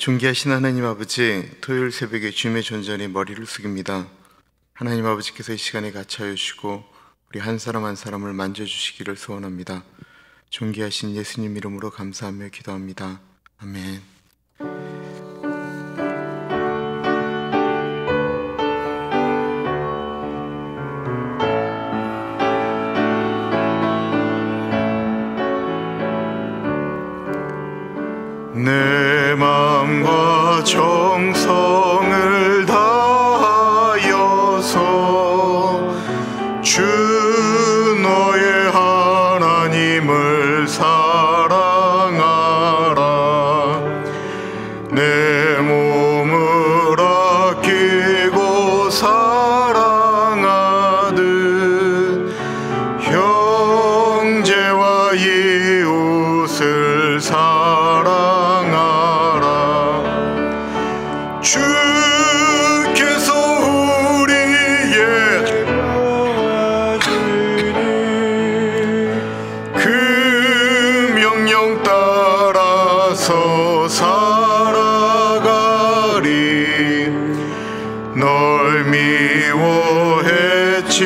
존귀하신 하나님 아버지, 토요일 새벽에 주님의 존전에 머리를 숙입니다. 하나님 아버지께서 이 시간에 같이 하여 주시고 우리 한 사람 한 사람을 만져주시기를 소원합니다. 존귀하신 예수님 이름으로 감사하며 기도합니다. 아멘.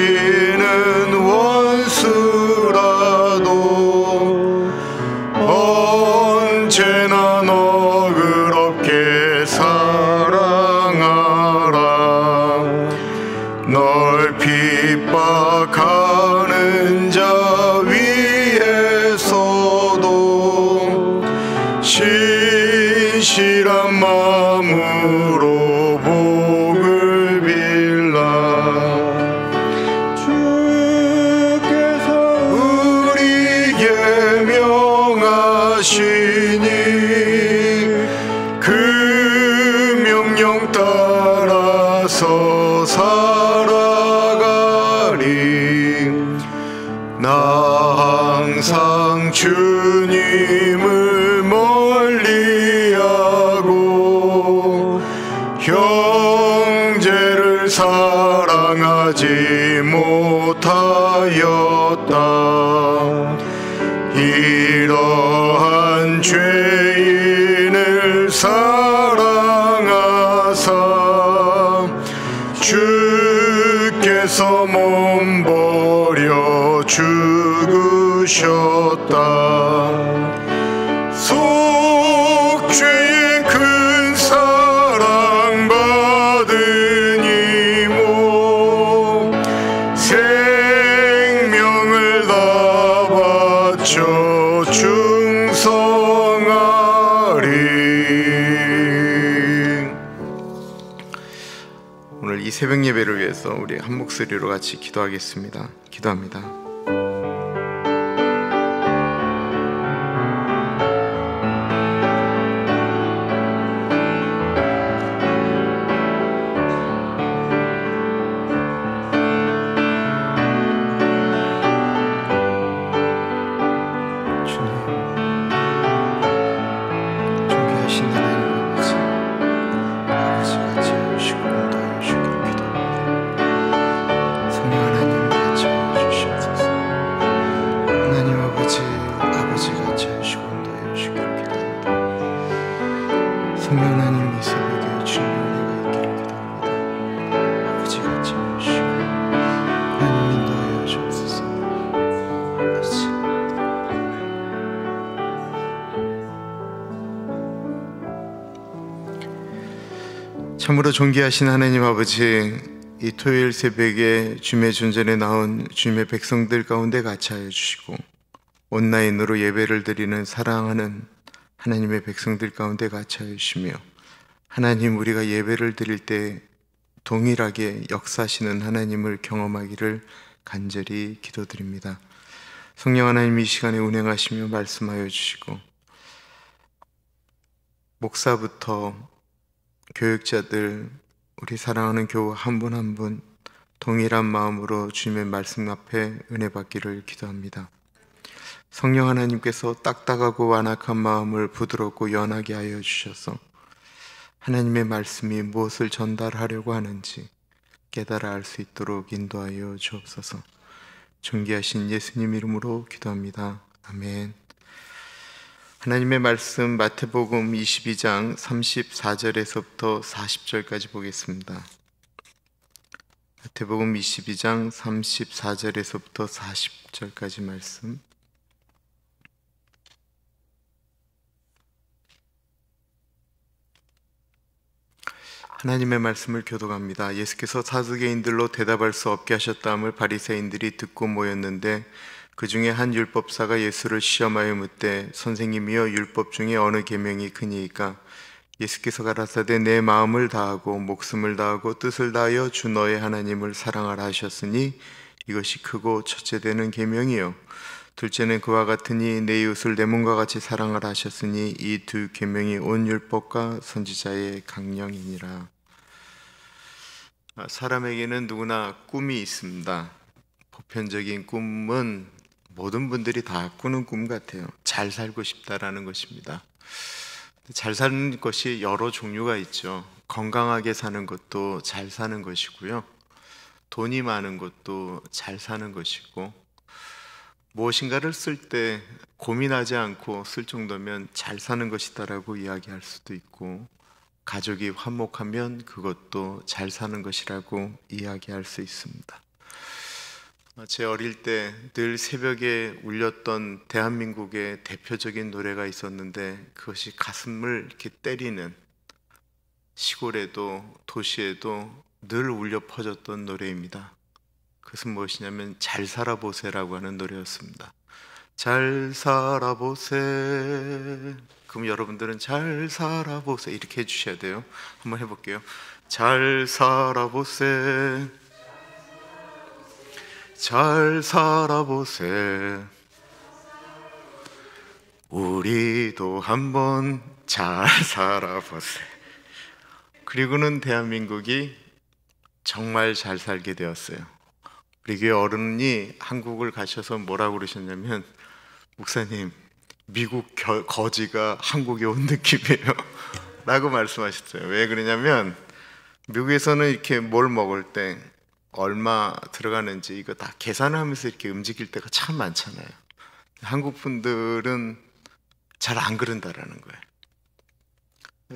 해 죽으셨다 속죄의 큰 사랑 받으니 모 생명을 다 바쳐 충성하리 오늘 이 새벽 예배를 위해서 우리 한 목소리로 같이 기도하겠습니다. 기도합니다. 존귀하신 하나님 아버지 이 토요일 새벽에 주님의 존전에 나온 주님의 백성들 가운데 같이 하여 주시고 온라인으로 예배를 드리는 사랑하는 하나님의 백성들 가운데 같이 하여 주시며 하나님 우리가 예배를 드릴 때 동일하게 역사하시는 하나님을 경험하기를 간절히 기도드립니다. 성령 하나님 이 시간에 운행하시며 말씀하여 주시고 목사부터 교육자들, 우리 사랑하는 교우 한 분 한 분 동일한 마음으로 주님의 말씀 앞에 은혜 받기를 기도합니다. 성령 하나님께서 딱딱하고 완악한 마음을 부드럽고 연하게 하여 주셔서 하나님의 말씀이 무엇을 전달하려고 하는지 깨달아 알 수 있도록 인도하여 주옵소서. 존귀하신 예수님 이름으로 기도합니다. 아멘. 하나님의 말씀 마태복음 22장 34절에서부터 40절까지 보겠습니다. 마태복음 22장 34절에서부터 40절까지 말씀. 하나님의 말씀을 교독합니다. 예수께서 사두개인들로 대답할 수 없게 하셨다함을 바리새인들이 듣고 모였는데 그 중에 한 율법사가 예수를 시험하여 묻되 선생님이여 율법 중에 어느 계명이 크니이까? 예수께서 가라사대 내 마음을 다하고 목숨을 다하고 뜻을 다하여 주 너의 하나님을 사랑하라 하셨으니 이것이 크고 첫째 되는 계명이요. 둘째는 그와 같으니 내 이웃을 내 몸과 같이 사랑하라 하셨으니 이 두 계명이 온 율법과 선지자의 강령이니라. 아, 사람에게는 누구나 꿈이 있습니다. 보편적인 꿈은 모든 분들이 다 꾸는 꿈 같아요. 잘 살고 싶다라는 것입니다. 잘 사는 것이 여러 종류가 있죠. 건강하게 사는 것도 잘 사는 것이고요. 돈이 많은 것도 잘 사는 것이고, 무엇인가를 쓸 때 고민하지 않고 쓸 정도면 잘 사는 것이다라고 이야기할 수도 있고, 가족이 화목하면 그것도 잘 사는 것이라고 이야기할 수 있습니다. 제 어릴 때 늘 새벽에 울렸던 대한민국의 대표적인 노래가 있었는데 그것이 가슴을 이렇게 때리는 시골에도 도시에도 늘 울려 퍼졌던 노래입니다. 그것은 무엇이냐면 잘 살아보세라고 하는 노래였습니다. 잘 살아보세. 그럼 여러분들은 잘 살아보세 이렇게 해주셔야 돼요. 한번 해볼게요. 잘 살아보세. 잘 살아보세. 우리도 한번 잘 살아보세. 그리고는 대한민국이 정말 잘 살게 되었어요. 우리 교회 어른이 한국을 가셔서 뭐라고 그러셨냐면, 목사님, 미국 겨, 거지가 한국에 온 느낌이에요. 라고 말씀하셨어요. 왜 그러냐면, 미국에서는 이렇게 뭘 먹을 때 얼마 들어가는지 이거 다 계산하면서 이렇게 움직일 때가 참 많잖아요. 한국 분들은 잘 안 그런다라는 거예요.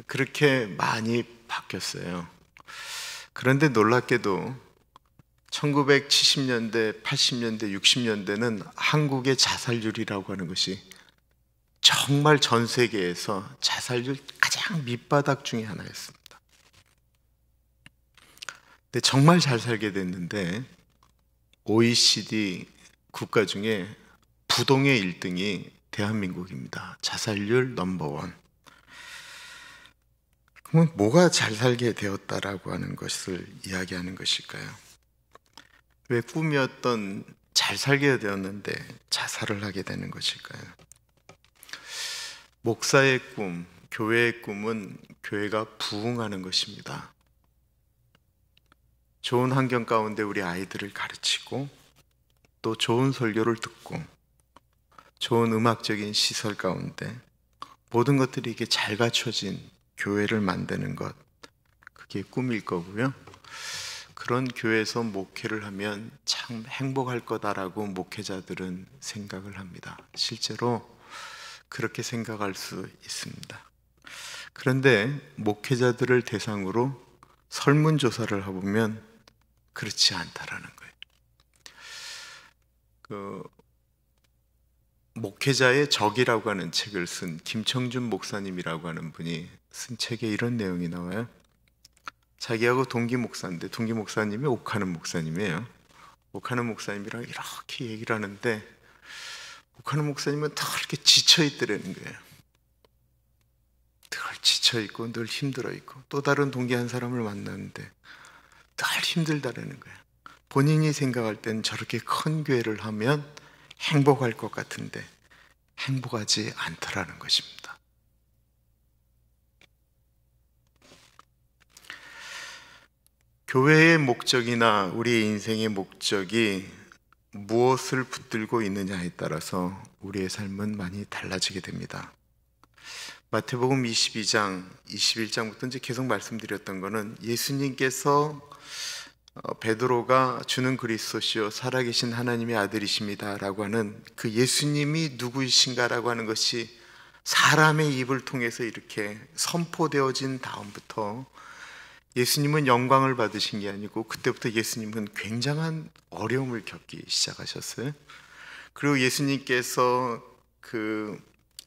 그렇게 많이 바뀌었어요. 그런데 놀랍게도 1970년대, 80년대, 60년대는 한국의 자살률이라고 하는 것이 정말 전 세계에서 자살률 가장 밑바닥 중에 하나였습니다. 근데 정말 잘 살게 됐는데 OECD 국가 중에 부동의 1등이 대한민국입니다. 자살률 넘버원. 그러면 뭐가 잘 살게 되었다라고 하는 것을 이야기하는 것일까요? 왜 꿈이었던 잘 살게 되었는데 자살을 하게 되는 것일까요? 목사의 꿈, 교회의 꿈은 교회가 부흥하는 것입니다. 좋은 환경 가운데 우리 아이들을 가르치고 또 좋은 설교를 듣고 좋은 음악적인 시설 가운데 모든 것들이 이게 잘 갖춰진 교회를 만드는 것 그게 꿈일 거고요. 그런 교회에서 목회를 하면 참 행복할 거다라고 목회자들은 생각을 합니다. 실제로 그렇게 생각할 수 있습니다. 그런데 목회자들을 대상으로 설문조사를 해보면 그렇지 않다라는 거예요. 그 목회자의 적이라고 하는 책을 쓴 김청준 목사님이라고 하는 분이 쓴 책에 이런 내용이 나와요. 자기하고 동기 목사인데 동기 목사님이 옥하는 목사님이에요. 옥하는 목사님이랑 이렇게 얘기를 하는데 옥하는 목사님은 다 이렇게 지쳐 있더라는 거예요. 늘 지쳐 있고 늘 힘들어 있고 또 다른 동기 한 사람을 만났는데 늘 힘들다라는 거예요. 본인이 생각할 땐 저렇게 큰 교회를 하면 행복할 것 같은데 행복하지 않더라는 것입니다. 교회의 목적이나 우리의 인생의 목적이 무엇을 붙들고 있느냐에 따라서 우리의 삶은 많이 달라지게 됩니다. 마태복음 22장, 21장부터 이제 계속 말씀드렸던 거는 예수님께서 어, 베드로가 주는 그리스도시요 살아계신 하나님의 아들이십니다라고 하는 그 예수님이 누구이신가라고 하는 것이 사람의 입을 통해서 이렇게 선포되어진 다음부터 예수님은 영광을 받으신 게 아니고 그때부터 예수님은 굉장한 어려움을 겪기 시작하셨어요. 그리고 예수님께서 그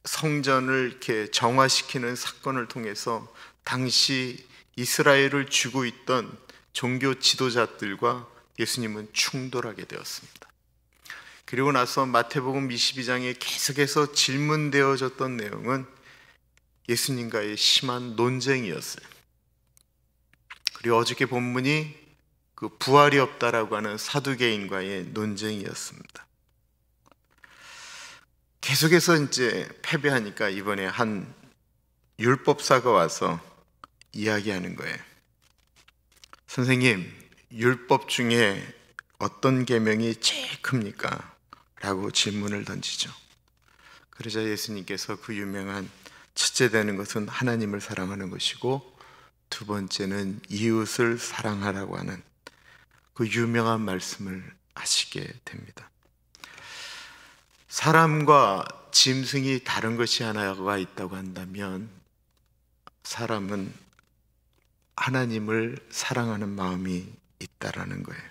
성전을 이렇게 정화시키는 사건을 통해서 당시 이스라엘을 쥐고 있던 종교 지도자들과 예수님은 충돌하게 되었습니다. 그리고 나서 마태복음 22장에 계속해서 질문되어졌던 내용은 예수님과의 심한 논쟁이었어요. 그리고 어저께 본문이 그 부활이 없다라고 하는 사두개인과의 논쟁이었습니다. 계속해서 이제 패배하니까 이번에 한 율법사가 와서 이야기하는 거예요. 선생님, 율법 중에 어떤 계명이 제일 큽니까? 라고 질문을 던지죠. 그러자 예수님께서 그 유명한 첫째 되는 것은 하나님을 사랑하는 것이고 두 번째는 이웃을 사랑하라고 하는 그 유명한 말씀을 하시게 됩니다. 사람과 짐승이 다른 것이 하나가 있다고 한다면 사람은 하나님을 사랑하는 마음이 있다라는 거예요.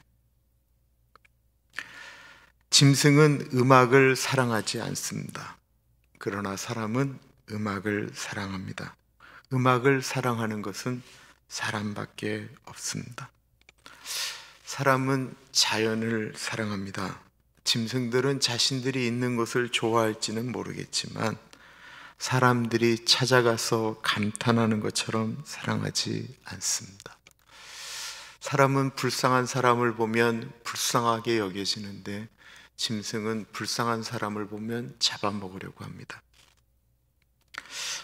짐승은 음악을 사랑하지 않습니다. 그러나 사람은 음악을 사랑합니다. 음악을 사랑하는 것은 사람밖에 없습니다. 사람은 자연을 사랑합니다. 짐승들은 자신들이 있는 것을 좋아할지는 모르겠지만 사람들이 찾아가서 감탄하는 것처럼 사랑하지 않습니다. 사람은 불쌍한 사람을 보면 불쌍하게 여겨지는데 짐승은 불쌍한 사람을 보면 잡아먹으려고 합니다.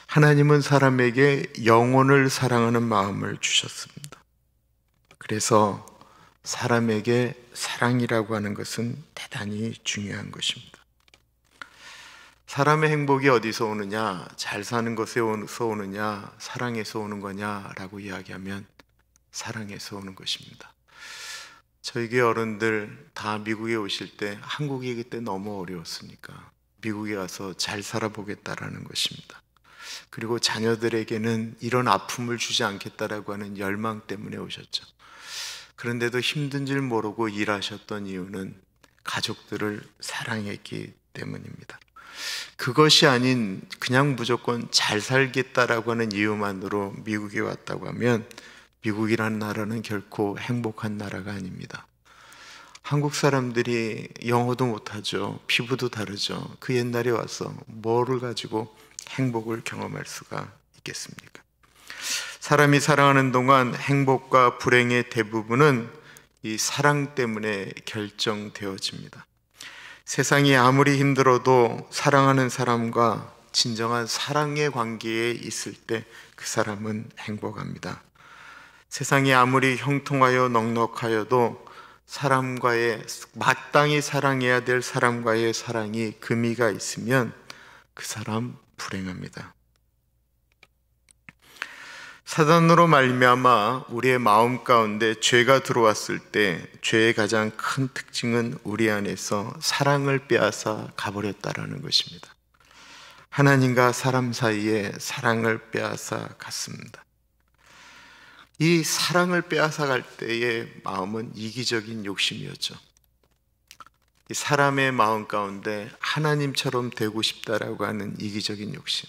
하나님은 사람에게 영혼을 사랑하는 마음을 주셨습니다. 그래서 사람에게 사랑이라고 하는 것은 대단히 중요한 것입니다. 사람의 행복이 어디서 오느냐, 잘 사는 것에서 오느냐, 사랑에서 오는 거냐라고 이야기하면 사랑에서 오는 것입니다. 저희 교 어른들 다 미국에 오실 때 한국이 그때 너무 어려웠으니까 미국에 가서 잘 살아보겠다라는 것입니다. 그리고 자녀들에게는 이런 아픔을 주지 않겠다라고 하는 열망 때문에 오셨죠. 그런데도 힘든 줄 모르고 일하셨던 이유는 가족들을 사랑했기 때문입니다. 그것이 아닌 그냥 무조건 잘 살겠다라고 하는 이유만으로 미국에 왔다고 하면 미국이라는 나라는 결코 행복한 나라가 아닙니다. 한국 사람들이 영어도 못하죠. 피부도 다르죠. 그 옛날에 와서 뭐를 가지고 행복을 경험할 수가 있겠습니까? 사람이 살아가는 동안 행복과 불행의 대부분은 이 사랑 때문에 결정되어집니다. 세상이 아무리 힘들어도 사랑하는 사람과 진정한 사랑의 관계에 있을 때 그 사람은 행복합니다. 세상이 아무리 형통하여 넉넉하여도 사람과의 마땅히 사랑해야 될 사람과의 사랑이 금이가 있으면 그 사람 불행합니다. 사단으로 말미암아 우리의 마음 가운데 죄가 들어왔을 때 죄의 가장 큰 특징은 우리 안에서 사랑을 빼앗아 가버렸다라는 것입니다. 하나님과 사람 사이에 사랑을 빼앗아 갔습니다. 이 사랑을 빼앗아 갈 때의 마음은 이기적인 욕심이었죠. 사람의 마음 가운데 하나님처럼 되고 싶다라고 하는 이기적인 욕심.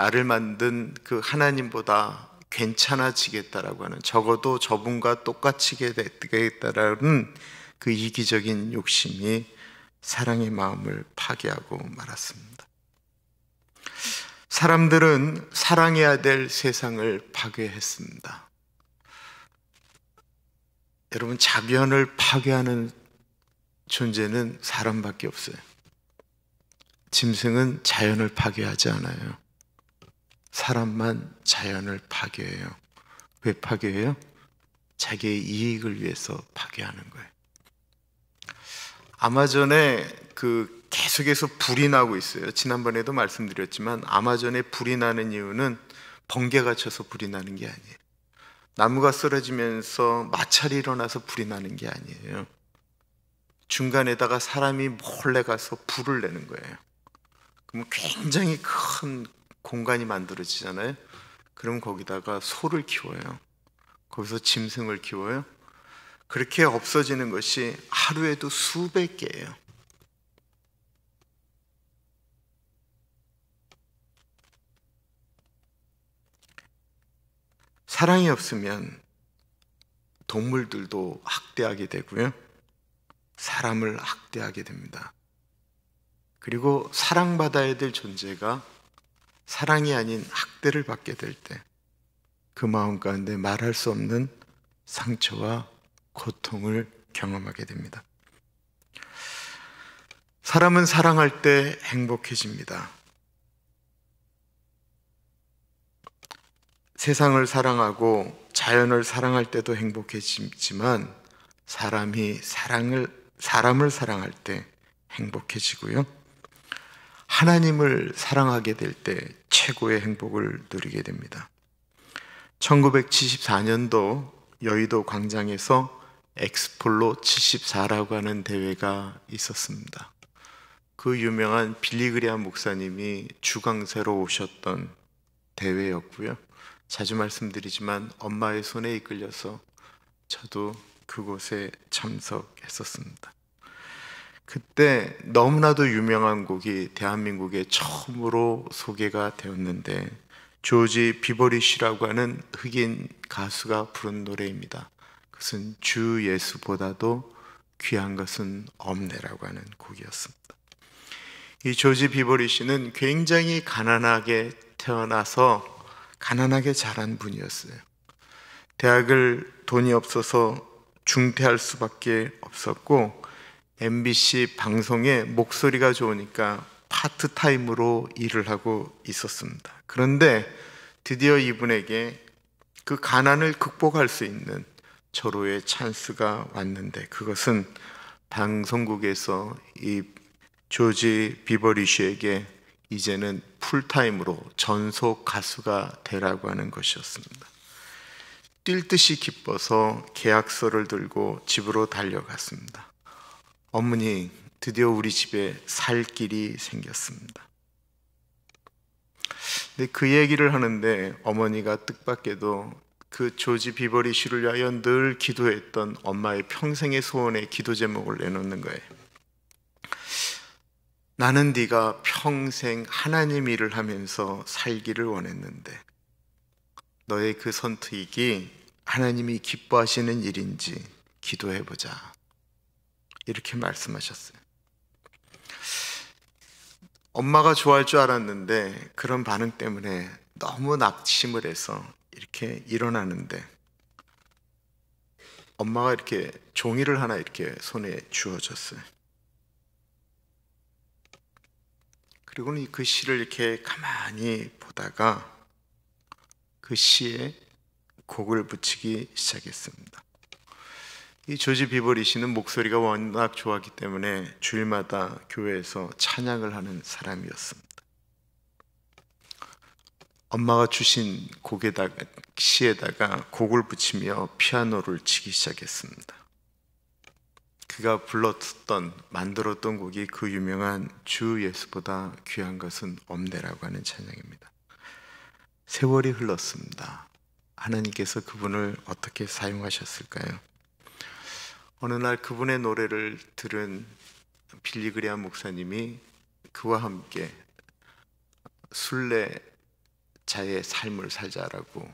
나를 만든 그 하나님보다 괜찮아지겠다라고 하는 적어도 저분과 똑같이 되겠다라는 그 이기적인 욕심이 사랑의 마음을 파괴하고 말았습니다. 사람들은 사랑해야 될 세상을 파괴했습니다. 여러분, 자변을 파괴하는 존재는 사람밖에 없어요. 짐승은 자연을 파괴하지 않아요. 사람만 자연을 파괴해요. 왜 파괴해요? 자기의 이익을 위해서 파괴하는 거예요. 아마존에 그 계속해서 불이 나고 있어요. 지난번에도 말씀드렸지만 아마존에 불이 나는 이유는 번개가 쳐서 불이 나는 게 아니에요. 나무가 쓰러지면서 마찰이 일어나서 불이 나는 게 아니에요. 중간에다가 사람이 몰래 가서 불을 내는 거예요. 그럼 굉장히 큰 공간이 만들어지잖아요. 그럼 거기다가 소를 키워요. 거기서 짐승을 키워요. 그렇게 없어지는 것이 하루에도 수백 개예요. 사랑이 없으면 동물들도 학대하게 되고요. 사람을 학대하게 됩니다. 그리고 사랑받아야 될 존재가 사랑이 아닌 학대를 받게 될 때 그 마음 가운데 말할 수 없는 상처와 고통을 경험하게 됩니다. 사람은 사랑할 때 행복해집니다. 세상을 사랑하고 자연을 사랑할 때도 행복해지지만 사람이 사랑을 사람을 사랑할 때 행복해지고요. 하나님을 사랑하게 될 때 최고의 행복을 누리게 됩니다. 1974년도 여의도 광장에서 엑스폴로 74라고 하는 대회가 있었습니다. 그 유명한 빌리그리안 목사님이 주강세로 오셨던 대회였고요. 자주 말씀드리지만 엄마의 손에 이끌려서 저도 그곳에 참석했었습니다. 그때 너무나도 유명한 곡이 대한민국에 처음으로 소개가 되었는데 조지 비버리쉬라고 하는 흑인 가수가 부른 노래입니다. 그것은 주 예수보다도 귀한 것은 없네라고 하는 곡이었습니다. 이 조지 비버리쉬는 굉장히 가난하게 태어나서 가난하게 자란 분이었어요. 대학을 돈이 없어서 중퇴할 수밖에 없었고 MBC 방송에 목소리가 좋으니까 파트타임으로 일을 하고 있었습니다. 그런데 드디어 이분에게 그 가난을 극복할 수 있는 절호의 찬스가 왔는데 그것은 방송국에서 이 조지 비버리 쉐에게 이제는 풀타임으로 전속 가수가 되라고 하는 것이었습니다. 뛸 듯이 기뻐서 계약서를 들고 집으로 달려갔습니다. 어머니, 드디어 우리 집에 살 길이 생겼습니다. 근데 그 얘기를 하는데 어머니가 뜻밖에도 그 조지 비버리 씨를 위하여 늘 기도했던 엄마의 평생의 소원의 기도 제목을 내놓는 거예요. 나는 네가 평생 하나님 일을 하면서 살기를 원했는데 너의 그 선택이 하나님이 기뻐하시는 일인지 기도해 보자. 이렇게 말씀하셨어요. 엄마가 좋아할 줄 알았는데 그런 반응 때문에 너무 낙심을 해서 이렇게 일어나는데 엄마가 이렇게 종이를 하나 이렇게 손에 주어졌어요. 그리고는 그 시를 이렇게 가만히 보다가 그 시에 곡을 붙이기 시작했습니다. 이 조지 비버리 씨는 목소리가 워낙 좋았기 때문에 주일마다 교회에서 찬양을 하는 사람이었습니다. 엄마가 주신 곡에다가 시에다가 곡을 붙이며 피아노를 치기 시작했습니다. 그가 불렀던 만들었던 곡이 그 유명한 주 예수보다 귀한 것은 없네라고 하는 찬양입니다. 세월이 흘렀습니다. 하나님께서 그분을 어떻게 사용하셨을까요? 어느 날 그분의 노래를 들은 빌리그리안 목사님이 그와 함께 순례자의 삶을 살자라고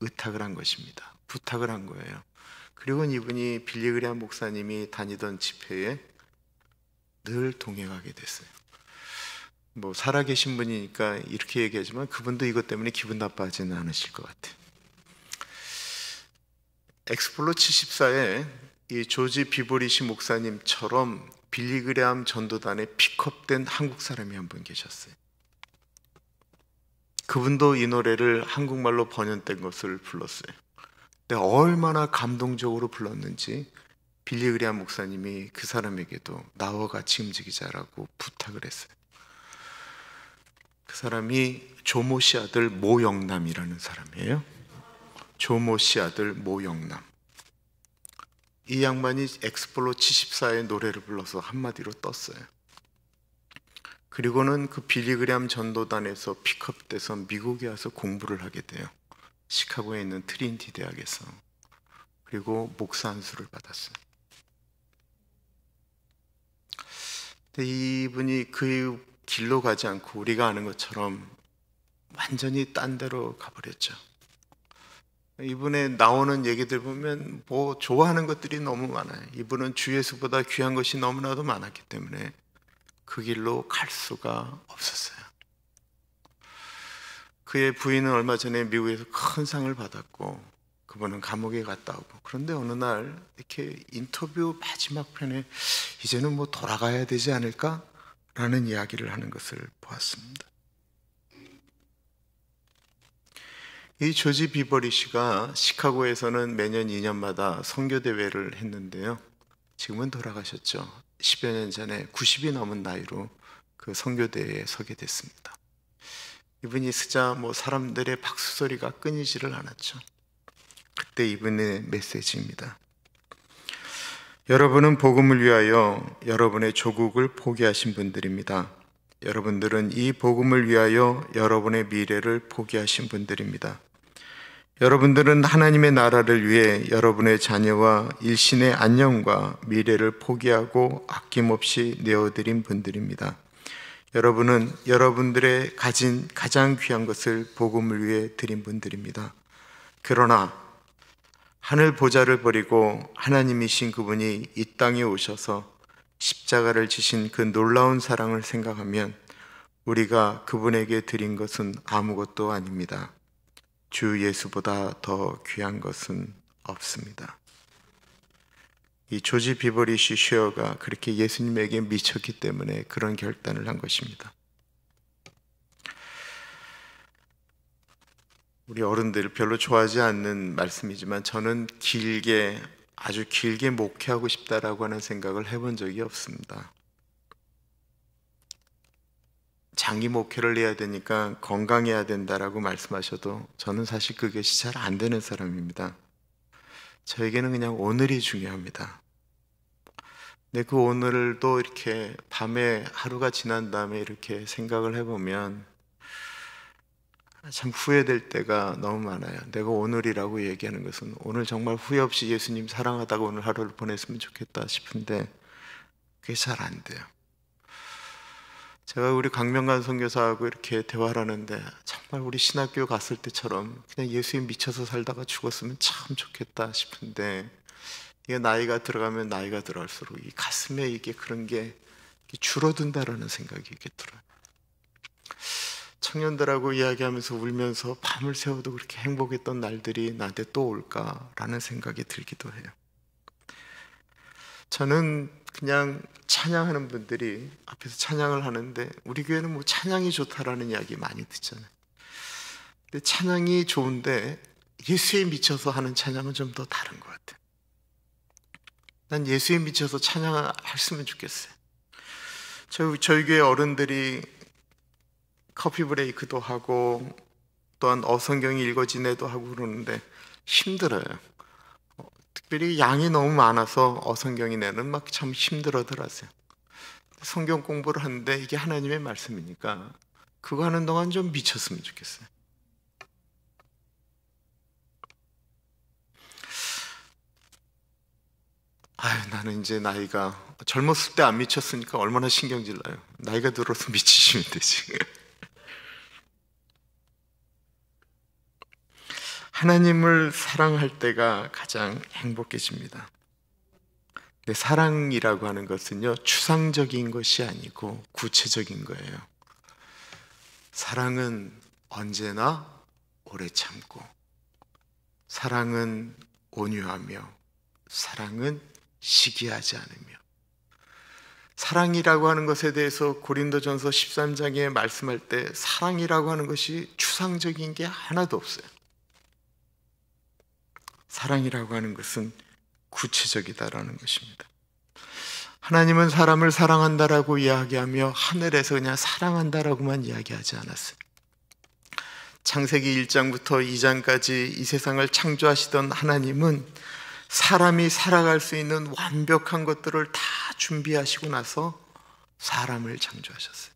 의탁을 한 것입니다. 부탁을 한 거예요. 그리고 이분이 빌리 그레이엄 목사님이 다니던 집회에 늘 동행하게 됐어요. 뭐 살아계신 분이니까 이렇게 얘기하지만 그분도 이것 때문에 기분 나빠하지는 않으실 것 같아요. 엑스플로 74에 이 조지 비버리 쉐 목사님처럼 빌리 그레이엄 전도단에 픽업된 한국 사람이 한 분 계셨어요. 그분도 이 노래를 한국말로 번역된 것을 불렀어요. 근데 얼마나 감동적으로 불렀는지 빌리그레암 목사님이 그 사람에게도 나와 같이 움직이자라고 부탁을 했어요. 그 사람이 조모 씨 아들 모영남이라는 사람이에요. 조모 씨 아들 모영남. 이 양반이 엑스플로 74의 노래를 불러서 한마디로 떴어요. 그리고는 그 빌리그램 전도단에서 픽업돼서 미국에 와서 공부를 하게 돼요. 시카고에 있는 트린티 대학에서. 그리고 목사 안수를 받았어요. 이분이 그 길로 가지 않고 우리가 아는 것처럼 완전히 딴 데로 가버렸죠. 이분의 나오는 얘기들 보면 뭐 좋아하는 것들이 너무 많아요. 이분은 주 예수보다 귀한 것이 너무나도 많았기 때문에 그 길로 갈 수가 없었어요. 그의 부인은 얼마 전에 미국에서 큰 상을 받았고 그분은 감옥에 갔다 오고 그런데 어느 날 이렇게 인터뷰 마지막 편에 이제는 뭐 돌아가야 되지 않을까? 라는 이야기를 하는 것을 보았습니다. 이 조지 비버리 씨가 시카고에서는 매년 2년마다 선교 대회를 했는데요. 지금은 돌아가셨죠. 10여 년 전에 90이 넘은 나이로 그 선교 대회에 서게 됐습니다. 이분이 쓰자 뭐 사람들의 박수 소리가 끊이지를 않았죠. 그때 이분의 메시지입니다. 여러분은 복음을 위하여 여러분의 조국을 포기하신 분들입니다. 여러분들은 이 복음을 위하여 여러분의 미래를 포기하신 분들입니다. 여러분들은 하나님의 나라를 위해 여러분의 자녀와 일신의 안녕과 미래를 포기하고 아낌없이 내어드린 분들입니다. 여러분은 여러분들의 가진 가장 귀한 것을 복음을 위해 드린 분들입니다. 그러나 하늘 보좌를 버리고 하나님이신 그분이 이 땅에 오셔서 십자가를 지신 그 놀라운 사랑을 생각하면 우리가 그분에게 드린 것은 아무것도 아닙니다. 주 예수보다 더 귀한 것은 없습니다. 이 조지 비버리 쉐아가 그렇게 예수님에게 미쳤기 때문에 그런 결단을 한 것입니다. 우리 어른들 별로 좋아하지 않는 말씀이지만 저는 길게 아주 길게 목회하고 싶다라고 하는 생각을 해본 적이 없습니다. 장기 목회를 해야 되니까 건강해야 된다라고 말씀하셔도 저는 사실 그것이 잘안 되는 사람입니다. 저에게는 그냥 오늘이 중요합니다. 근데 그 오늘도 이렇게 밤에 하루가 지난 다음에 이렇게 생각을 해보면 참 후회될 때가 너무 많아요. 내가 오늘이라고 얘기하는 것은 오늘 정말 후회 없이 예수님 사랑하다가 오늘 하루를 보냈으면 좋겠다 싶은데 그게 잘 안 돼요. 제가 우리 강명관 선교사하고 이렇게 대화를 하는데 정말 우리 신학교 갔을 때처럼 그냥 예수에 미쳐서 살다가 죽었으면 참 좋겠다 싶은데 이게 나이가 들어가면 나이가 들어갈수록 이 가슴에 이게 그런 게 줄어든다라는 생각이 이게 들어요. 청년들하고 이야기하면서 울면서 밤을 새워도 그렇게 행복했던 날들이 나한테 또 올까라는 생각이 들기도 해요. 저는 그냥 찬양하는 분들이 앞에서 찬양을 하는데 우리 교회는 뭐 찬양이 좋다라는 이야기 많이 듣잖아요. 근데 찬양이 좋은데 예수에 미쳐서 하는 찬양은 좀 더 다른 것 같아요. 난 예수에 미쳐서 찬양을 했으면 좋겠어요. 저희, 저희 교회 어른들이 커피 브레이크도 하고 또한 어성경이 읽어지네도 하고 그러는데 힘들어요. 특별히 양이 너무 많아서 어성경이 내는 막 참 힘들어더라고요. 성경 공부를 하는데 이게 하나님의 말씀이니까 그거 하는 동안 좀 미쳤으면 좋겠어요. 아유, 나는 이제 나이가 젊었을 때 안 미쳤으니까 얼마나 신경질 나요. 나이가 들어서 미치시면 되지. 하나님을 사랑할 때가 가장 행복해집니다. 근데 사랑이라고 하는 것은요, 추상적인 것이 아니고 구체적인 거예요. 사랑은 언제나 오래 참고, 사랑은 온유하며, 사랑은 시기하지 않으며, 사랑이라고 하는 것에 대해서 고린도전서 13장에 말씀할 때 사랑이라고 하는 것이 추상적인 게 하나도 없어요. 사랑이라고 하는 것은 구체적이다라는 것입니다. 하나님은 사람을 사랑한다라고 이야기하며 하늘에서 그냥 사랑한다라고만 이야기하지 않았어요. 창세기 1장부터 2장까지 이 세상을 창조하시던 하나님은 사람이 살아갈 수 있는 완벽한 것들을 다 준비하시고 나서 사람을 창조하셨어요.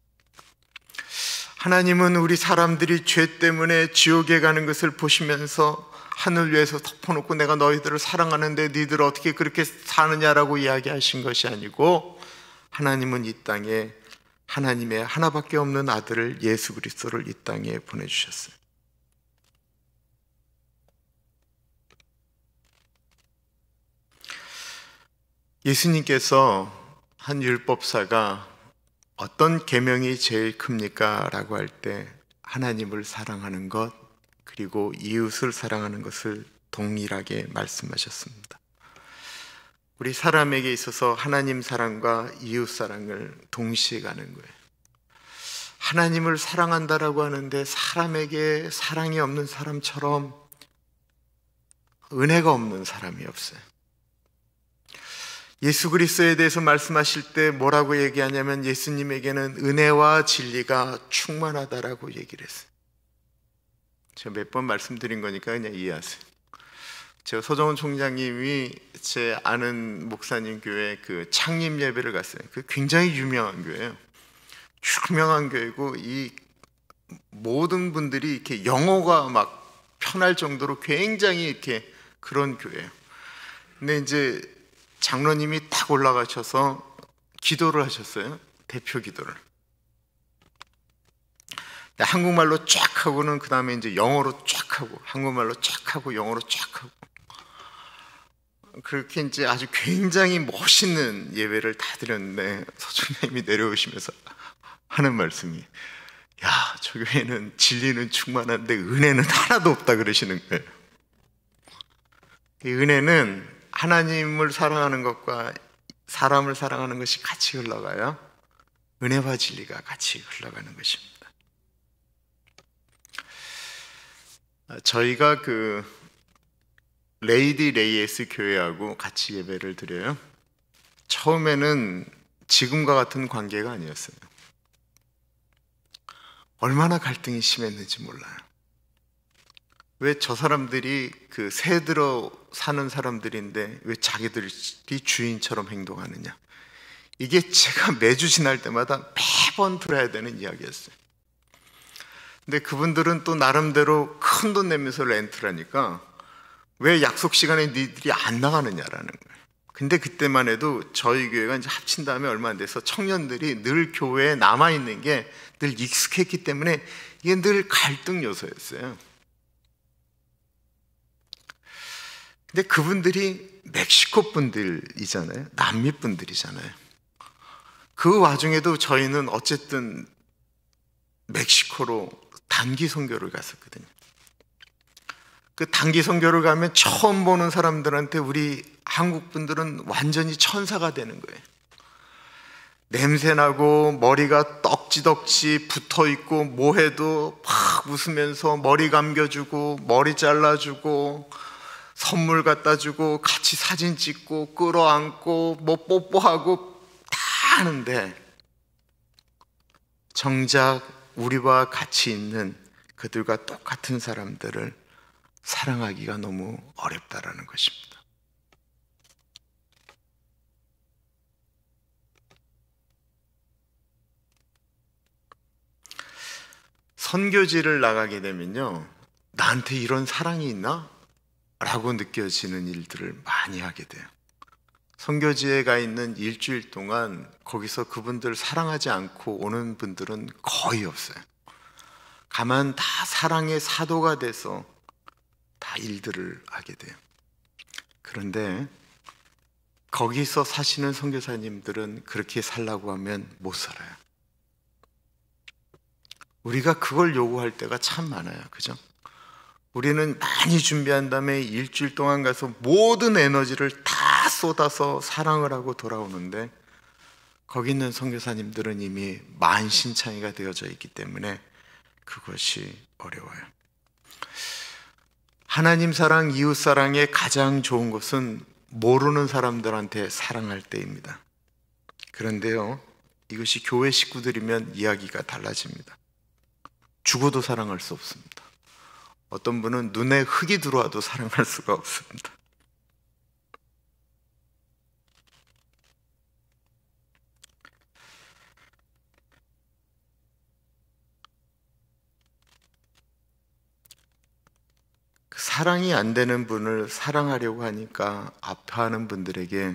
하나님은 우리 사람들이 죄 때문에 지옥에 가는 것을 보시면서 하늘 위에서 덮어놓고 내가 너희들을 사랑하는데 너희들 어떻게 그렇게 사느냐라고 이야기하신 것이 아니고 하나님은 이 땅에 하나님의 하나밖에 없는 아들을 예수 그리스도를 이 땅에 보내주셨어요. 예수님께서 한 율법사가 어떤 계명이 제일 큽니까? 라고 할 때 하나님을 사랑하는 것 그리고 이웃을 사랑하는 것을 동일하게 말씀하셨습니다. 우리 사람에게 있어서 하나님 사랑과 이웃 사랑을 동시에 가는 거예요. 하나님을 사랑한다라고 하는데 사람에게 사랑이 없는 사람처럼 은혜가 없는 사람이 없어요. 예수 그리스도에 대해서 말씀하실 때 뭐라고 얘기하냐면 예수님에게는 은혜와 진리가 충만하다라고 얘기를 했어요. 제가 몇 번 말씀드린 거니까 그냥 이해하세요. 제가 서정원 총장님이 제 아는 목사님 교회 그 창립 예배를 갔어요. 그 굉장히 유명한 교회예요. 유명한 교회고 이 모든 분들이 이렇게 영어가 막 편할 정도로 굉장히 이렇게 그런 교회예요. 근데 이제 장로님이 딱 올라가셔서 기도를 하셨어요. 대표 기도를. 한국말로 쫙 하고는 그 다음에 이제 영어로 쫙 하고 한국말로 쫙 하고 영어로 쫙 하고 그렇게 이제 아주 굉장히 멋있는 예배를 다 드렸는데 서준님이 내려오시면서 하는 말씀이 야, 저 교회는 진리는 충만한데 은혜는 하나도 없다 그러시는 거예요. 이 은혜는 하나님을 사랑하는 것과 사람을 사랑하는 것이 같이 흘러가요. 은혜와 진리가 같이 흘러가는 것입니다. 저희가 그 레이디 레이에스 교회하고 같이 예배를 드려요. 처음에는 지금과 같은 관계가 아니었어요. 얼마나 갈등이 심했는지 몰라요. 왜 저 사람들이 그 세 들어 사는 사람들인데 왜 자기들이 주인처럼 행동하느냐? 이게 제가 매주 지날 때마다 매번 들어야 되는 이야기였어요. 근데 그분들은 또 나름대로 큰 돈 내면서 렌트라니까 왜 약속 시간에 니들이 안 나가느냐라는 거예요. 근데 그때만 해도 저희 교회가 이제 합친 다음에 얼마 안 돼서 청년들이 늘 교회에 남아 있는 게 늘 익숙했기 때문에 이게 늘 갈등 요소였어요. 근데 그분들이 멕시코 분들이잖아요. 남미 분들이잖아요. 그 와중에도 저희는 어쨌든 멕시코로 단기 선교를 갔었거든요. 그 단기 선교를 가면 처음 보는 사람들한테 우리 한국 분들은 완전히 천사가 되는 거예요. 냄새나고 머리가 떡지덕지 붙어 있고 뭐 해도 막 웃으면서 머리 감겨주고 머리 잘라주고 선물 갖다 주고 같이 사진 찍고 끌어안고 뭐 뽀뽀하고 다 하는데 정작 우리와 같이 있는 그들과 똑같은 사람들을 사랑하기가 너무 어렵다라는 것입니다. 선교지를 나가게 되면요. 나한테 이런 사랑이 있나? 라고 느껴지는 일들을 많이 하게 돼요. 선교지에 가 있는 일주일 동안 거기서 그분들 사랑하지 않고 오는 분들은 거의 없어요. 가만 다 사랑의 사도가 돼서 다 일들을 하게 돼요. 그런데 거기서 사시는 선교사님들은 그렇게 살라고 하면 못 살아요. 우리가 그걸 요구할 때가 참 많아요. 그죠? 우리는 많이 준비한 다음에 일주일 동안 가서 모든 에너지를 다 쏟아서 사랑을 하고 돌아오는데 거기 있는 선교사님들은 이미 만신창이가 되어져 있기 때문에 그것이 어려워요. 하나님 사랑, 이웃 사랑의 가장 좋은 것은 모르는 사람들한테 사랑할 때입니다. 그런데요, 이것이 교회 식구들이면 이야기가 달라집니다. 죽어도 사랑할 수 없습니다. 어떤 분은 눈에 흙이 들어와도 사랑할 수가 없습니다. 사랑이 안 되는 분을 사랑하려고 하니까 아파하는 분들에게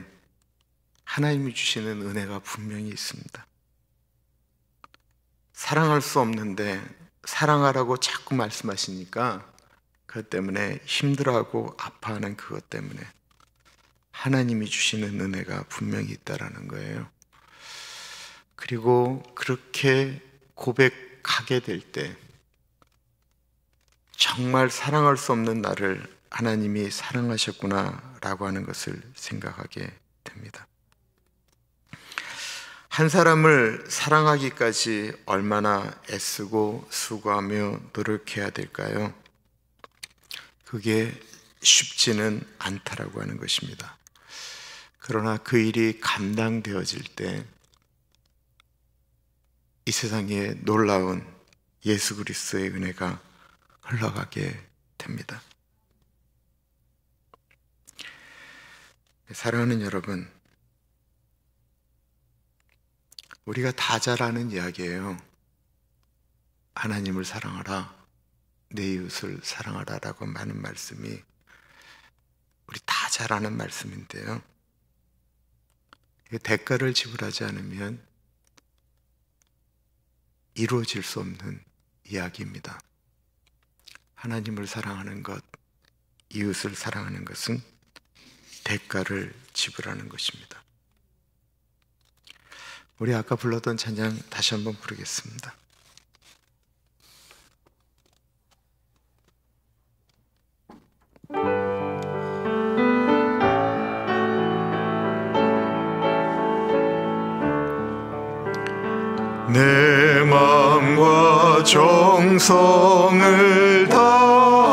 하나님이 주시는 은혜가 분명히 있습니다. 사랑할 수 없는데 사랑하라고 자꾸 말씀하시니까 그것 때문에 힘들어하고 아파하는 그것 때문에 하나님이 주시는 은혜가 분명히 있다라는 거예요. 그리고 그렇게 고백하게 될 때 정말 사랑할 수 없는 나를 하나님이 사랑하셨구나 라고 하는 것을 생각하게 됩니다. 한 사람을 사랑하기까지 얼마나 애쓰고 수고하며 노력해야 될까요? 그게 쉽지는 않다라고 하는 것입니다. 그러나 그 일이 감당되어질 때 이 세상에 놀라운 예수 그리스도의 은혜가 흘러가게 됩니다. 사랑하는 여러분, 우리가 다잘 아는 이야기예요. 하나님을 사랑하라, 내 이웃을 사랑하라라고 많은 말씀이 우리 다잘 아는 말씀인데요. 대가를 지불하지 않으면 이루어질 수 없는 이야기입니다. 하나님을 사랑하는 것, 이웃을 사랑하는 것은 대가를 지불하는 것입니다. 우리 아까 불렀던 찬양 다시 한번 부르겠습니다. 내 마음과 정성을 다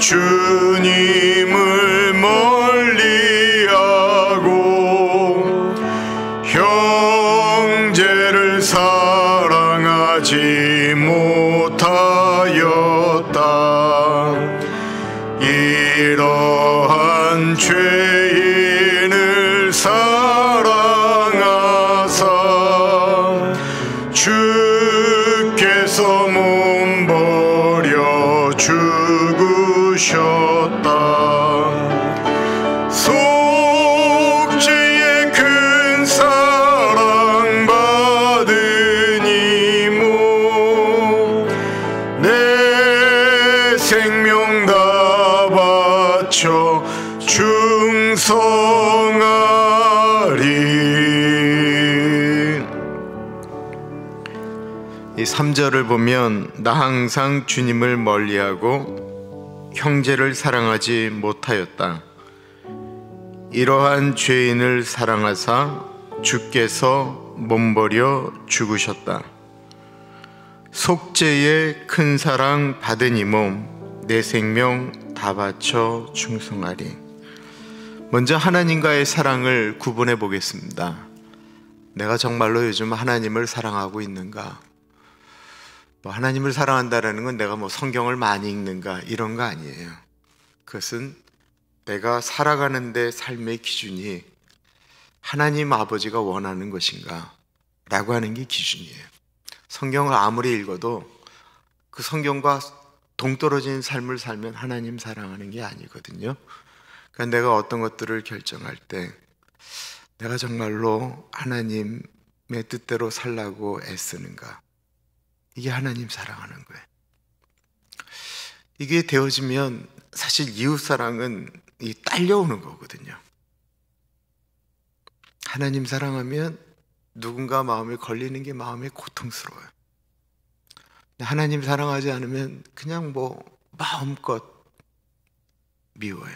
주님 3절을 보면 나 항상 주님을 멀리하고 형제를 사랑하지 못하였다. 이러한 죄인을 사랑하사 주께서 몸버려 죽으셨다. 속죄의 큰 사랑 받으니 몸 내 생명 다 바쳐 충성하리. 먼저 하나님과의 사랑을 구분해 보겠습니다. 내가 정말로 요즘 하나님을 사랑하고 있는가? 뭐 하나님을 사랑한다라는 건 내가 뭐 성경을 많이 읽는가 이런 거 아니에요. 그것은 내가 살아가는데 삶의 기준이 하나님 아버지가 원하는 것인가? 라고 하는 게 기준이에요. 성경을 아무리 읽어도 그 성경과 동떨어진 삶을 살면 하나님 사랑하는 게 아니거든요. 그러니까 내가 어떤 것들을 결정할 때 내가 정말로 하나님의 뜻대로 살라고 애쓰는가? 이게 하나님 사랑하는 거예요. 이게 되어지면 사실 이웃 사랑은 이 딸려오는 거거든요. 하나님 사랑하면 누군가 마음에 걸리는 게 마음에 고통스러워요. 하나님 사랑하지 않으면 그냥 뭐 마음껏 미워요.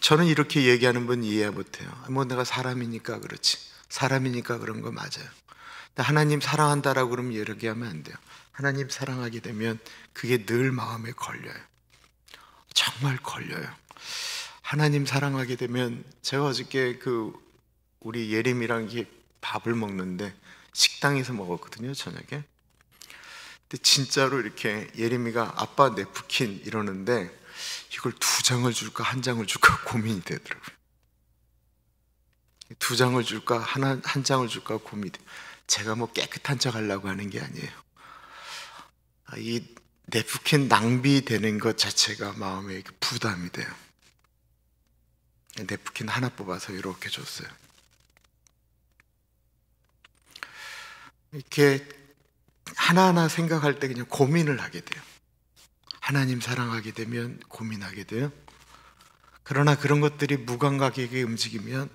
저는 이렇게 얘기하는 분 이해 못해요. 뭐 내가 사람이니까 그렇지. 사람이니까 그런 거 맞아요. 하나님 사랑한다라고 그러면 이렇게 하면 안 돼요. 하나님 사랑하게 되면 그게 늘 마음에 걸려요. 정말 걸려요. 하나님 사랑하게 되면 제가 어저께 그 우리 예림이랑 밥을 먹는데 식당에서 먹었거든요 저녁에. 근데 진짜로 이렇게 예림이가 아빠 네프킨 이러는데 이걸 두 장을 줄까 한 장을 줄까 고민이 되더라고요. 두 장을 줄까 하나 한 장을 줄까 고민이 돼. 제가 뭐 깨끗한 척 하려고 하는 게 아니에요. 아, 이 네프킨 낭비되는 것 자체가 마음에 부담이 돼요. 네프킨 하나 뽑아서 이렇게 줬어요. 이렇게 하나하나 생각할 때 그냥 고민을 하게 돼요. 하나님 사랑하게 되면 고민하게 돼요. 그러나 그런 것들이 무감각하게 움직이면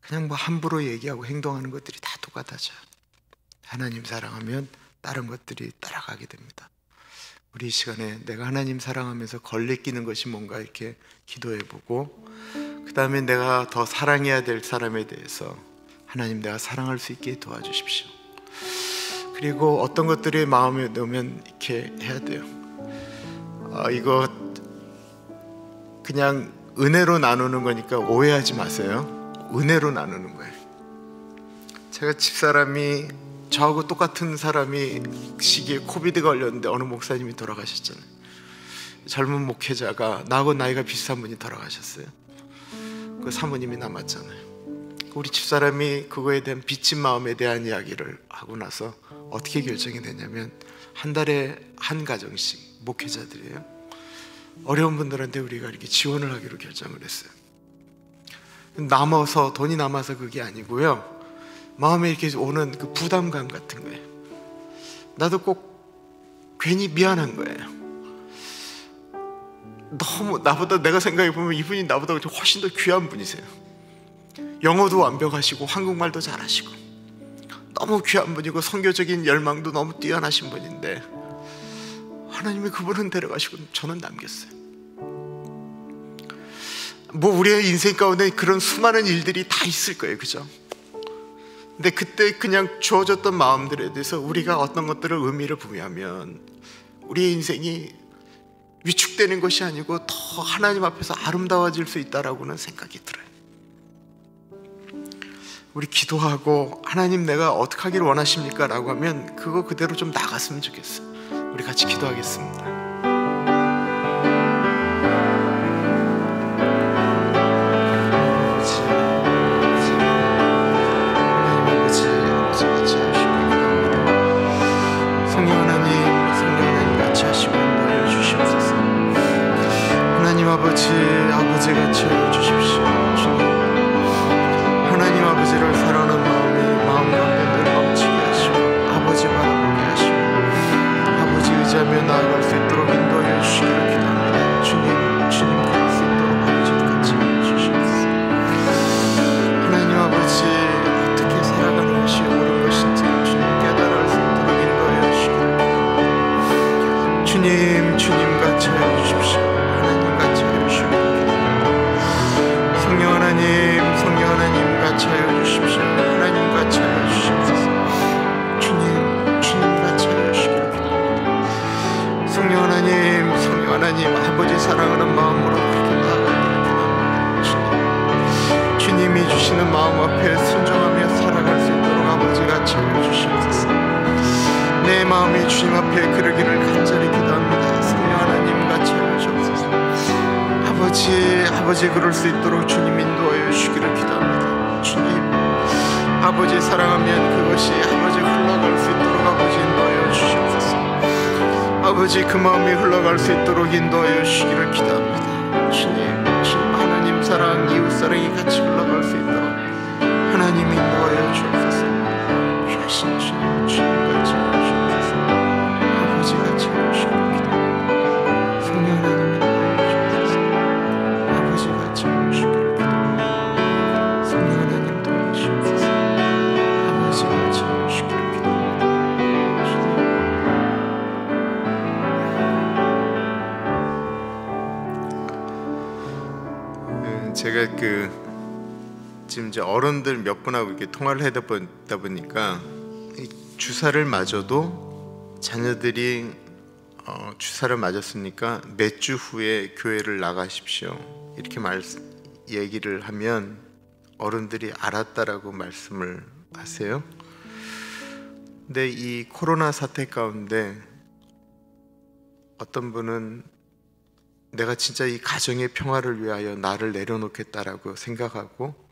그냥 뭐 함부로 얘기하고 행동하는 것들이 다 똑같아져요. 하나님 사랑하면 다른 것들이 따라가게 됩니다. 우리 이 시간에 내가 하나님 사랑하면서 걸레끼는 것이 뭔가 이렇게 기도해 보고 그 다음에 내가 더 사랑해야 될 사람에 대해서 하나님 내가 사랑할 수 있게 도와주십시오. 그리고 어떤 것들이 마음에 넣으면 이렇게 해야 돼요. 아, 이거 그냥 은혜로 나누는 거니까 오해하지 마세요. 은혜로 나누는 거예요. 제가 집사람이 저하고 똑같은 사람이 시기에 코비드 걸렸는데 어느 목사님이 돌아가셨잖아요. 젊은 목회자가 나하고 나이가 비슷한 분이 돌아가셨어요. 그 사모님이 남았잖아요. 우리 집사람이 그거에 대한 빚진 마음에 대한 이야기를 하고 나서 어떻게 결정이 되냐면 한 달에 한 가정씩 목회자들이에요. 어려운 분들한테 우리가 이렇게 지원을 하기로 결정을 했어요. 남아서 돈이 남아서 그게 아니고요. 마음에 이렇게 오는 그 부담감 같은 거예요. 나도 꼭 괜히 미안한 거예요. 너무 나보다 내가 생각해 보면 이분이 나보다 훨씬 더 귀한 분이세요. 영어도 완벽하시고 한국말도 잘하시고 너무 귀한 분이고 성교적인 열망도 너무 뛰어나신 분인데 하나님이 그분은 데려가시고 저는 남겼어요. 뭐 우리의 인생 가운데 그런 수많은 일들이 다 있을 거예요. 그죠? 근데 그때 그냥 주어졌던 마음들에 대해서 우리가 어떤 것들을 의미를 부여하면 우리의 인생이 위축되는 것이 아니고 더 하나님 앞에서 아름다워질 수 있다라고는 생각이 들어요. 우리 기도하고 하나님 내가 어떻게 하기를 원하십니까? 라고 하면 그거 그대로 좀 나갔으면 좋겠어요. 우리 같이 기도하겠습니다. 아버지 마음이 주님 앞에 그러기를 간절히 기도합니다. 성령 하나님과 채워주옵소서. 아버지 아버지 그럴 수 있도록 주님 인도하여 주시기를 기도합니다. 주님 아버지 사랑하면 그것이 아버지 흘러갈 수 있도록 아버지 인도하여 주시옵소서. 아버지 그 마음이 흘러갈 수 있도록 인도하여 주시기를 기도합니다. 주님 주님 하나님 사랑 이웃 사랑이 같이 흘러갈 수 있도록 하나님 인도하여 주옵소서. 귀하신 주님 주님 이제 어른들 몇 분하고 이렇게 통화를 하다 보니까 이 주사를 맞아도 자녀들이 어, 주사를 맞았으니까 몇 주 후에 교회를 나가십시오 이렇게 말 얘기를 하면 어른들이 알았다라고 말씀을 하세요. 근데 이 코로나 사태 가운데 어떤 분은 내가 진짜 이 가정의 평화를 위하여 나를 내려놓겠다라고 생각하고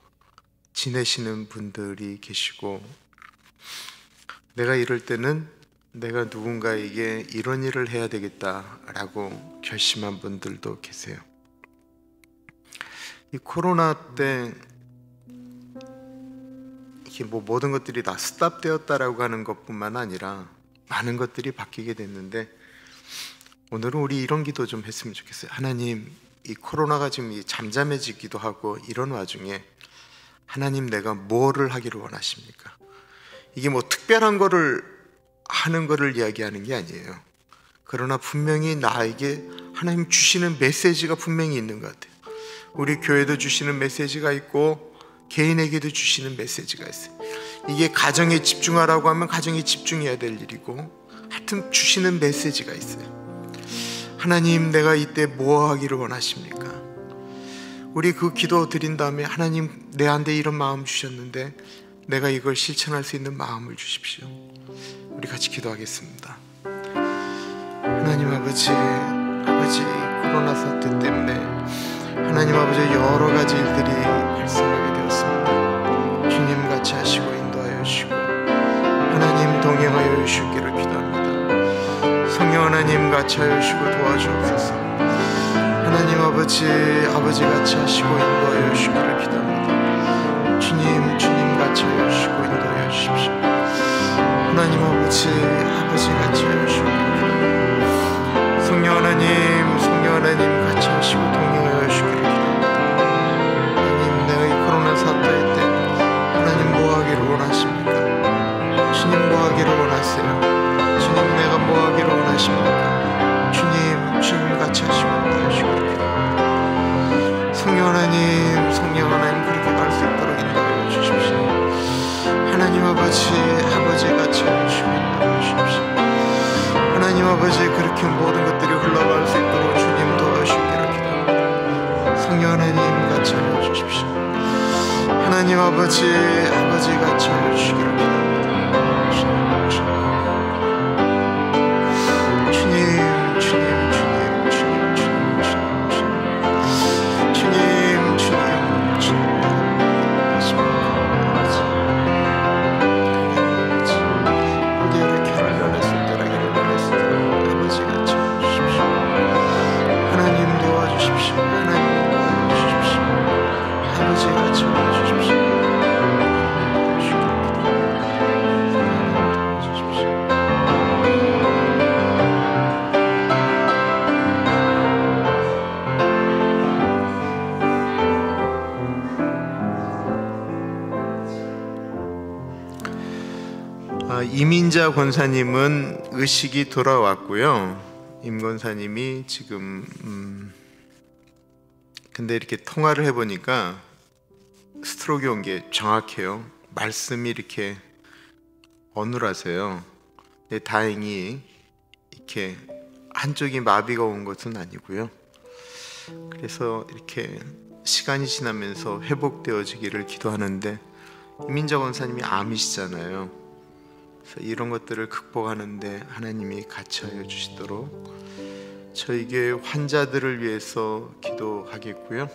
지내시는 분들이 계시고 내가 이럴 때는 내가 누군가에게 이런 일을 해야 되겠다라고 결심한 분들도 계세요. 이 코로나 때 이게 뭐 모든 것들이 다 스탑되었다라고 하는 것뿐만 아니라 많은 것들이 바뀌게 됐는데 오늘은 우리 이런 기도 좀 했으면 좋겠어요. 하나님, 이 코로나가 지금 이 잠잠해지기도 하고 이런 와중에 하나님 내가 뭐를 하기를 원하십니까? 이게 뭐 특별한 거를 하는 거를 이야기하는 게 아니에요. 그러나 분명히 나에게 하나님 주시는 메시지가 분명히 있는 것 같아요. 우리 교회도 주시는 메시지가 있고 개인에게도 주시는 메시지가 있어요. 이게 가정에 집중하라고 하면 가정에 집중해야 될 일이고 하여튼 주시는 메시지가 있어요. 하나님 내가 이때 뭐 하기를 원하십니까? 우리 그 기도 드린 다음에 하나님 내한테 이런 마음 주셨는데 내가 이걸 실천할 수 있는 마음을 주십시오. 우리 같이 기도하겠습니다. 하나님 아버지, 아버지 코로나 사태 때문에 하나님 아버지 여러 가지 일들이 발생하게 되었습니다. 주님 같이 하시고 인도하여 주시고 하나님 동행하여 주시기를 기도합니다. 성령 하나님 같이 하여 주시고 도와주옵소서. 하나님 아버지 아버지 같이 하시고 인도하여 주시기를 기도합니다. 주님 주님 같이 하여 주시고 인도하여 주십시오. 하나님 아버지 아버지 같이 하여 기도합니다. 성령 하나님 성령 하나님 같이 하시고 동행하여 주시기를 기도합니다. 하나님 이 코로나 사태 때 하나님 뭐 하기를 원하십니까? 주님 뭐 하기를 원하세요? 그렇게 모든 것들이 흘러갈 수 있도록 주님 도와주시기를 기도합니다. 성령 하나님 같이 하여 주십시오. 하나님 아버지 아버지 같이 하여 주시기를 기도합니다. 이민자 권사님은 의식이 돌아왔고요. 임 권사님이 지금 음, 근데 이렇게 통화를 해보니까 스트로크 온 게 정확해요. 말씀이 이렇게 어눌하세요. 근데 다행히 이렇게 한쪽이 마비가 온 것은 아니고요. 그래서 이렇게 시간이 지나면서 회복되어지기를 기도하는데 이민자 원사님이 암이시잖아요. 이런 것들을 극복하는데 하나님이 같이 하여 주시도록 저에게 환자들을 위해서 기도하겠고요.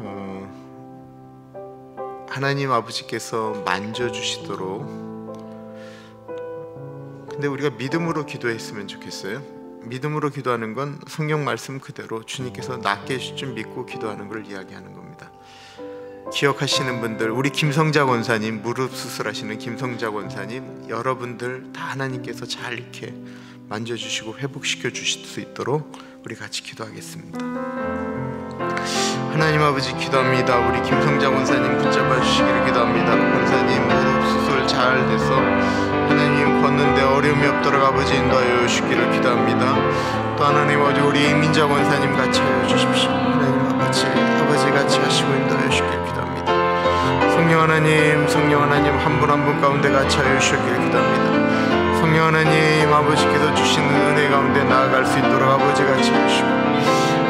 어, 하나님 아버지께서 만져주시도록 근데 우리가 믿음으로 기도했으면 좋겠어요. 믿음으로 기도하는 건 성경 말씀 그대로 주님께서 낫게 해줄 줄 믿고 기도하는 걸 이야기하는 겁니다. 기억하시는 분들 우리 김성자 원사님 무릎 수술하시는 김성자 원사님 여러분들 다 하나님께서 잘 이렇게 만져주시고 회복시켜 주실 수 있도록 우리 같이 기도하겠습니다. 하나님 아버지 기도합니다. 우리 김성자 원사님 붙잡아 주시기를 기도합니다. 원사님 무릎 수술 잘 돼서 하나님 걷는데 어려움이 없도록 아버지 인도하여 주시기를 기도합니다. 또 하나님 아버지 우리 민자 원사님 같이 하여 주십시오. 하나님 아버지 아버지 같이 하시고 인도하여 주시기를 기도합니다. 성령 하나님 성령 하나님 한 분 한 분 가운데 같이 하여 주시기를 기도합니다. 성령 하나님 아버지께서 주시는 은혜 가운데 나아갈 수 있도록 아버지 같이 해주시고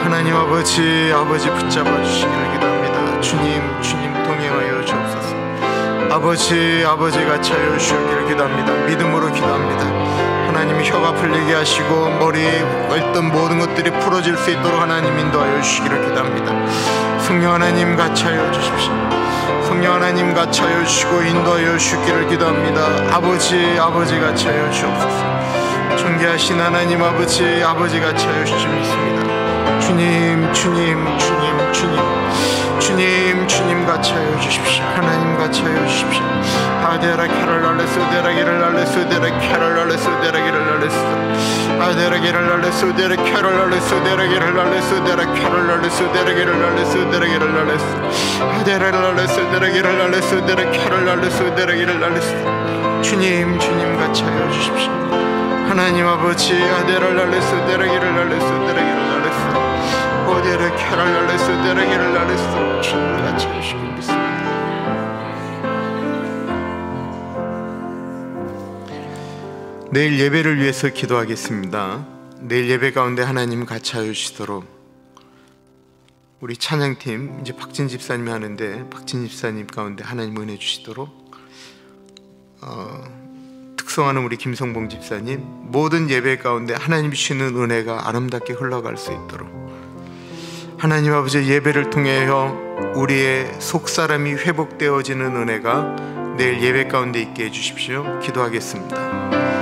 하나님 아버지 아버지 붙잡아 주시기를 기도합니다. 주님 주님 동행하여 주옵소서. 아버지 아버지 같이 하여 주시기를 기도합니다. 믿음으로 기도합니다. 하나님이 혀가 풀리게 하시고 머리에 있던 모든 것들이 풀어질 수 있도록 하나님 인도하여 주시기를 기도합니다 성령 하나님 같이 하여 주십시오. 성령 하나님 같이 하여 주시고 인도하여 주시기를 기도합니다. 아버지 아버지 같이 하여 주옵소서. 존귀하신 하나님 아버지 아버지 같이 하여 주십니다. 주님 주님 주님 주님. 주님 주님 같이 하여 주십시오. 하나님 같이 하여 주십시오 아데라 캐럴 랄레스 데라 기를 랄레스 데라 캐럴 랄레스 데라 기를 랄레스 아데라 기를 랄레스 데라 캐럴 랄레스 데라 기를 랄레스 데라 캐럴 랄레스 데라 기를 랄레스 데라 기를 랄레스 아데라를 랄레스 데라 기를 랄레스 데라 캐럴 랄레스 데라 기를 랄레스 주님 주님 같이 하여 주십시오 하나님 아버지 아데라 랄레스 데라 기를 랄레스 데라 기를 랄레스 오데르 캐럴 랄레스 데라 기를 랄레스 주님 같이 믿습 내일 예배를 위해서 기도하겠습니다. 내일 예배 가운데 하나님 같이 하여 주시도록 우리 찬양팀 이제 박진 집사님이 하는데 박진 집사님 가운데 하나님 은혜 주시도록 어, 특성하는 우리 김성봉 집사님 모든 예배 가운데 하나님 주시는 은혜가 아름답게 흘러갈 수 있도록 하나님 아버지 예배를 통하여 우리의 속 사람이 회복되어지는 은혜가 내일 예배 가운데 있게 해주십시오. 기도하겠습니다.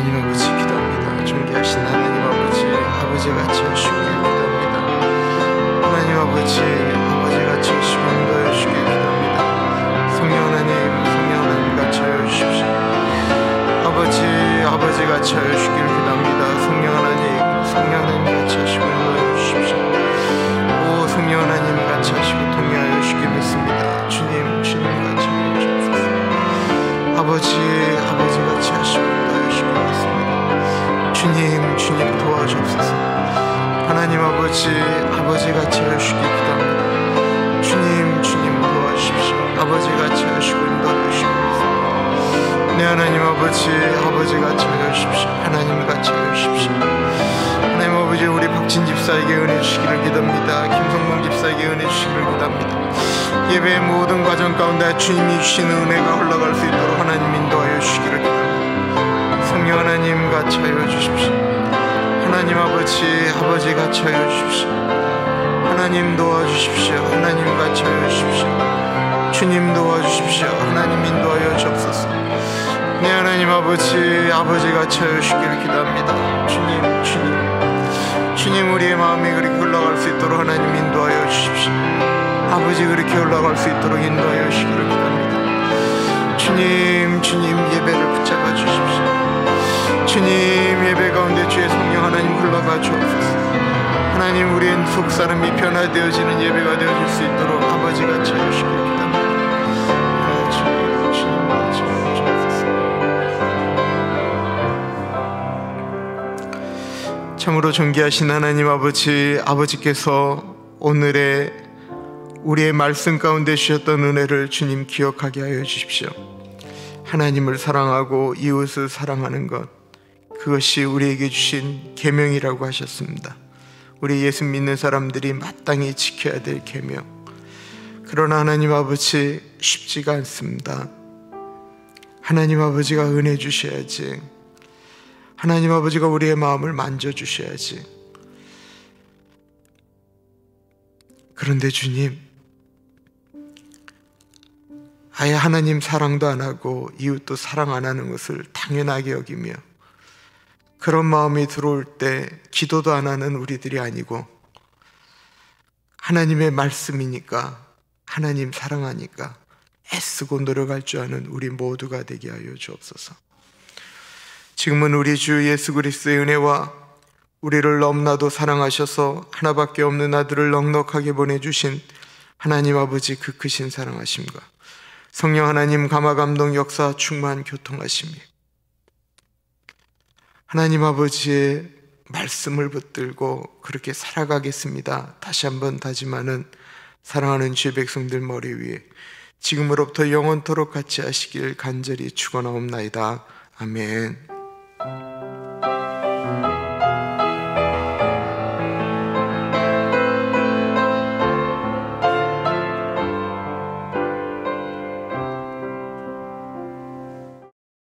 하나님 아버지 기도합니다. 존귀하신 하나님 아버지 아버지 같이 하시고 기도합니다. 하나님 아버지 아버지 같이 하시고 인도해 주시길 기도합니다. 성령 하나님 성령 하나님 같이 하여 주십시오. 아버지 아버지 같이 하여 주시길 기도합니다. 성령 하나님 성령 하나님 같이 하시고 인도해 주십시오. 오 성령 하나님 같이 하시고 동의하여 주시길 믿습니다. 주님 주님 같이 하여 주옵소서. 아버지 주님 도와주옵소서. 하나님 아버지 아버지 같이 하여 주시길 기도합니다. 주님 주님 도와주십시오. 아버지 같이 하시고 인도하여 주시길 믿습니다. 네 하나님 아버지 아버지 같이 하여 주십시오. 하나님 같이 하여 주십시오. 하나님 아버지 우리 박진 집사에게 은혜 주시기를 기도합니다. 김성봉 집사에게 은혜 주시기를 기도합니다. 예배의 모든 과정 가운데 주님이 주시는 은혜가 흘러갈 수 있도록 하나님 인도하여 주시기를 기도합니다. 성령 하나님 같이 하여 주십시오. 하나님 아버지 아버지 같이 하여 주십시오. 하나님 도와주십시오. 하나님 같이 하여 주십시오. 주님 도와주십시오. 하나님 인도하여 주옵소서. 네 하나님 아버지 아버지 같이 하여 주시기를 기도합니다. 주님 주님 주님 우리의 마음이 그렇게 흘러갈 수 있도록 하나님 인도하여 주십시오. 아버지 그렇게 흘러갈 수 있도록 인도하여 주시기를 기도합니다. 주님 주님 예배를 주님 예배 가운데 주의 성령 하나님 흘러가 주옵소서. 하나님 우리의 속 사람이 변화되어지는 예배가 되어질 수 있도록 아버지 같이 하여 주시기를 기도합니다. 참으로 존귀하신 하나님 아버지 아버지께서 오늘의 우리의 말씀 가운데 주셨던 은혜를 주님 기억하게 하여 주십시오. 하나님을 사랑하고 이웃을 사랑하는 것 그것이 우리에게 주신 계명이라고 하셨습니다. 우리 예수 믿는 사람들이 마땅히 지켜야 될 계명. 그러나 하나님 아버지 쉽지가 않습니다. 하나님 아버지가 은혜 주셔야지. 하나님 아버지가 우리의 마음을 만져 주셔야지. 그런데 주님, 아예 하나님 사랑도 안 하고 이웃도 사랑 안 하는 것을 당연하게 여기며 그런 마음이 들어올 때 기도도 안 하는 우리들이 아니고 하나님의 말씀이니까 하나님 사랑하니까 애쓰고 노력할 줄 아는 우리 모두가 되게 하여 주옵소서. 지금은 우리 주 예수 그리스도의 은혜와 우리를 너무나도 사랑하셔서 하나밖에 없는 아들을 넉넉하게 보내주신 하나님 아버지 그 크신 사랑하심과 성령 하나님 감화 감동 역사 충만 교통하심이 하나님 아버지의 말씀을 붙들고 그렇게 살아가겠습니다. 다시 한번 다짐하는 사랑하는 주의 백성들 머리 위에 지금으로부터 영원토록 같이 하시길 간절히 축원하옵나이다. 아멘.